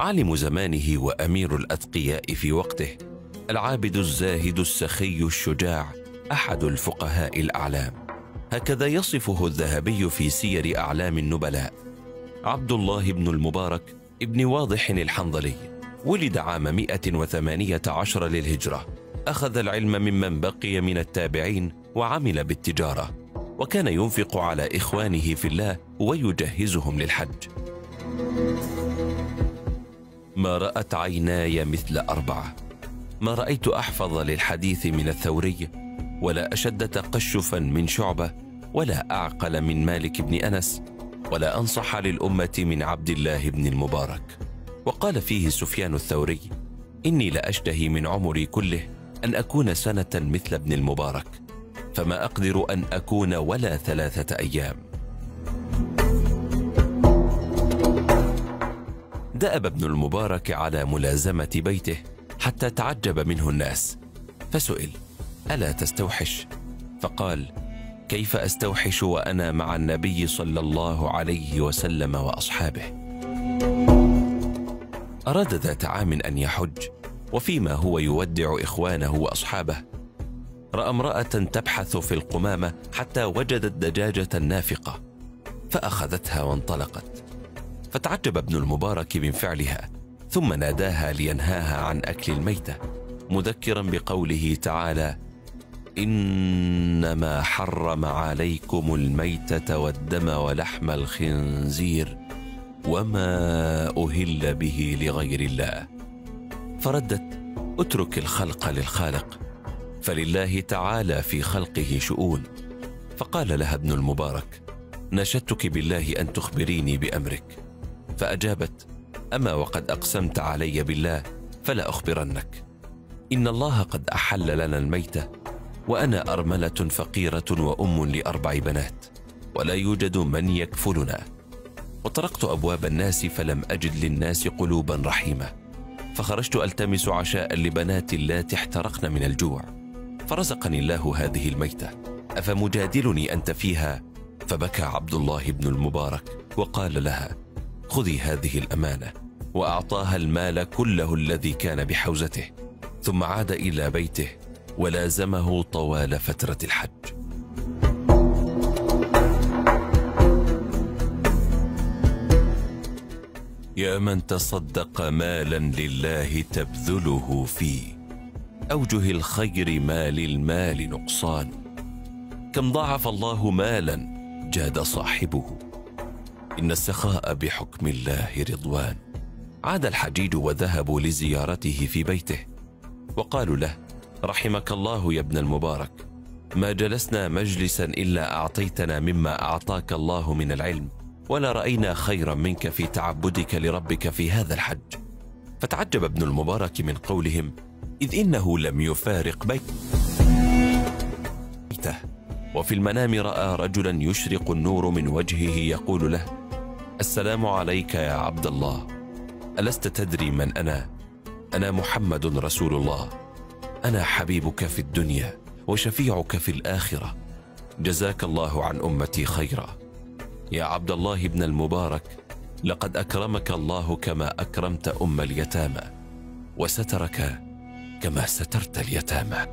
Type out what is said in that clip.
عالم زمانه وأمير الأتقياء في وقته العابد الزاهد السخي الشجاع أحد الفقهاء الأعلام. هكذا يصفه الذهبي في سير أعلام النبلاء. عبد الله بن المبارك ابن واضح الحنظلي ولد عام 118 للهجرة. أخذ العلم ممن بقي من التابعين وعمل بالتجارة وكان ينفق على إخوانه في الله ويجهزهم للحج. ما رأت عيناي مثل أربعة. ما رأيت أحفظ للحديث من الثوري ولا أشد تقشفا من شعبة ولا أعقل من مالك بن أنس ولا أنصح للأمة من عبد الله بن المبارك. وقال فيه سفيان الثوري إني لأشتهي من عمري كله أن أكون سنة مثل ابن المبارك فما أقدر أن أكون ولا ثلاثة أيام. دأب ابن المبارك على ملازمة بيته حتى تعجب منه الناس. فسئل ألا تستوحش؟ فقال كيف أستوحش وأنا مع النبي صلى الله عليه وسلم وأصحابه؟ أراد ذات عام أن يحج وفيما هو يودع إخوانه وأصحابه. رأى امرأة تبحث في القمامة حتى وجدت دجاجة نافقة فأخذتها وانطلقت. فتعجب ابن المبارك من فعلها ثم ناداها لينهاها عن أكل الميتة مذكرا بقوله تعالى إنما حرم عليكم الميتة والدم ولحم الخنزير وما أهل به لغير الله. فردت اترك الخلق للخالق فلله تعالى في خلقه شؤون. فقال لها ابن المبارك نشدتك بالله أن تخبريني بأمرك. فأجابت أما وقد أقسمت علي بالله فلا أخبرنك. إن الله قد أحل لنا الميته وأنا أرملة فقيرة وأم لأربع بنات ولا يوجد من يكفلنا. وطرقت أبواب الناس فلم أجد للناس قلوبا رحيمة. فخرجت ألتمس عشاء لبنات اللاتي احترقن من الجوع. فرزقني الله هذه الميتة. أفمجادلني أنت فيها؟ فبكى عبد الله بن المبارك وقال لها خذي هذه الأمانة وأعطاها المال كله الذي كان بحوزته ثم عاد إلى بيته ولازمه طوال فترة الحج. يا من تصدق مالا لله تبذله فيه أوجه الخير ما للمال نقصان. كم ضاعف الله مالا جاد صاحبه. إن السخاء بحكم الله رضوان. عاد الحجيج وذهبوا لزيارته في بيته. وقالوا له رحمك الله يا ابن المبارك. ما جلسنا مجلسا إلا أعطيتنا مما أعطاك الله من العلم ولا رأينا خيرا منك في تعبدك لربك في هذا الحج. فتعجب ابن المبارك من قولهم إذ إنه لم يفارق بيته وفي المنام رأى رجلا يشرق النور من وجهه يقول له السلام عليك يا عبد الله ألست تدري من أنا؟ أنا محمد رسول الله. أنا حبيبك في الدنيا وشفيعك في الآخرة. جزاك الله عن أمتي خيرا. يا عبد الله بن المبارك لقد أكرمك الله كما أكرمت أم اليتامى وسترك كما سترت اليتامى.